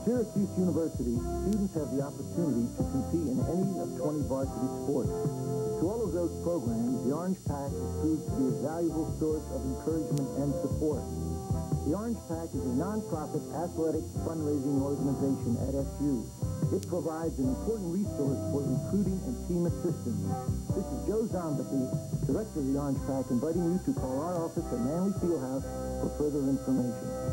Syracuse University, students have the opportunity to compete in any of 20 varsity sports. To all of those programs, the Orange Pack has proved to be a valuable source of encouragement and support. The Orange Pack is a nonprofit athletic fundraising organization at SU. It provides an important resource for recruiting and team assistance. This is Joe Szombathy, Director of the Orange Pack, inviting you to call our office at Manley Fieldhouse for further information.